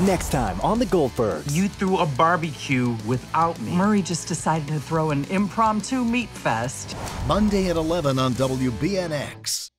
Next time on The Goldbergs. You threw a barbecue without me. Murray just decided to throw an impromptu meat fest. Monday at 11 on WBNX.